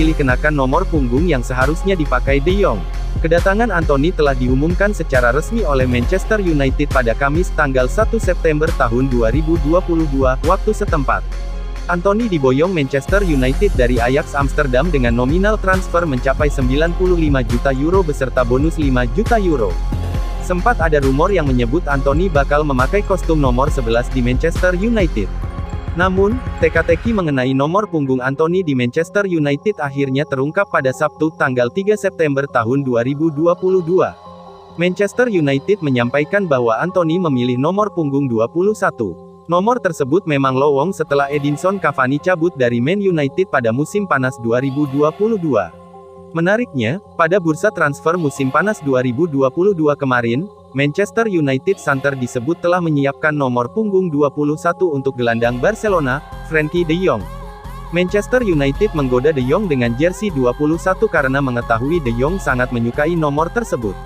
pilih kenakan nomor punggung yang seharusnya dipakai De Jong. Kedatangan Anthony telah diumumkan secara resmi oleh Manchester United pada Kamis tanggal 1 September tahun 2022, waktu setempat. Anthony diboyong Manchester United dari Ajax Amsterdam dengan nominal transfer mencapai 95 juta euro beserta bonus 5 juta euro. Sempat ada rumor yang menyebut Anthony bakal memakai kostum nomor 11 di Manchester United. Namun, teka-teki mengenai nomor punggung Anthony di Manchester United akhirnya terungkap pada Sabtu tanggal 3 September tahun 2022. Manchester United menyampaikan bahwa Anthony memilih nomor punggung 21. Nomor tersebut memang lowong setelah Edinson Cavani cabut dari Man United pada musim panas 2022. Menariknya, pada bursa transfer musim panas 2022 kemarin, Manchester United Santer disebut telah menyiapkan nomor punggung 21 untuk gelandang Barcelona, Frankie de Jong. Manchester United menggoda de Jong dengan jersey 21 karena mengetahui de Jong sangat menyukai nomor tersebut.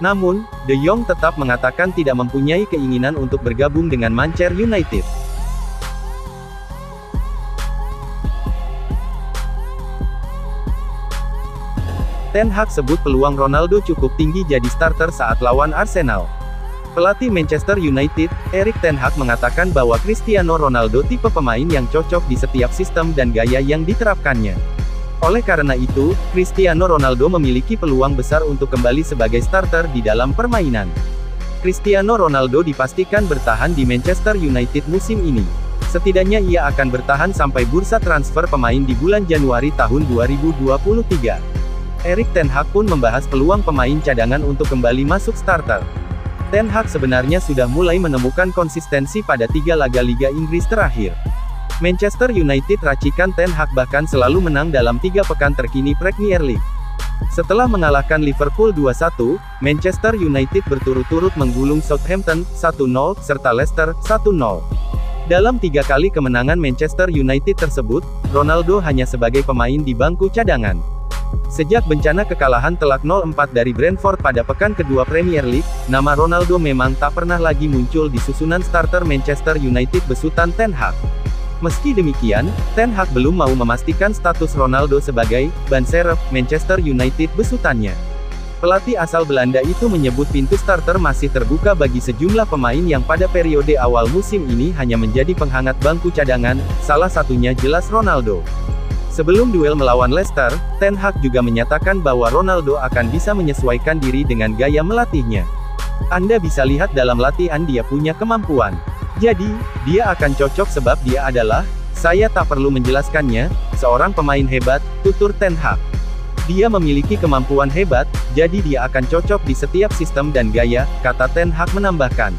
Namun, de Jong tetap mengatakan tidak mempunyai keinginan untuk bergabung dengan Manchester United. Ten Hag sebut peluang Ronaldo cukup tinggi jadi starter saat lawan Arsenal. Pelatih Manchester United, Erik Ten Hag mengatakan bahwa Cristiano Ronaldo tipe pemain yang cocok di setiap sistem dan gaya yang diterapkannya. Oleh karena itu, Cristiano Ronaldo memiliki peluang besar untuk kembali sebagai starter di dalam permainan. Cristiano Ronaldo dipastikan bertahan di Manchester United musim ini. Setidaknya ia akan bertahan sampai bursa transfer pemain di bulan Januari tahun 2023. Erik Ten Hag pun membahas peluang pemain cadangan untuk kembali masuk starter. Ten Hag sebenarnya sudah mulai menemukan konsistensi pada tiga laga Liga Inggris terakhir. Manchester United racikan Ten Hag bahkan selalu menang dalam tiga pekan terkini Premier League. Setelah mengalahkan Liverpool 2-1, Manchester United berturut-turut menggulung Southampton 1-0 serta Leicester 1-0. Dalam tiga kali kemenangan Manchester United tersebut, Ronaldo hanya sebagai pemain di bangku cadangan. Sejak bencana kekalahan telak 0-4 dari Brentford pada pekan kedua Premier League, nama Ronaldo memang tak pernah lagi muncul di susunan starter Manchester United besutan Ten Hag. Meski demikian, Ten Hag belum mau memastikan status Ronaldo sebagai ban serep Manchester United besutannya. Pelatih asal Belanda itu menyebut pintu starter masih terbuka bagi sejumlah pemain yang pada periode awal musim ini hanya menjadi penghangat bangku cadangan, salah satunya jelas Ronaldo. Sebelum duel melawan Leicester, Ten Hag juga menyatakan bahwa Ronaldo akan bisa menyesuaikan diri dengan gaya melatihnya. Anda bisa lihat dalam latihan dia punya kemampuan. Jadi, dia akan cocok sebab dia adalah, saya tak perlu menjelaskannya, seorang pemain hebat, tutur Ten Hag. Dia memiliki kemampuan hebat, jadi dia akan cocok di setiap sistem dan gaya, kata Ten Hag menambahkan.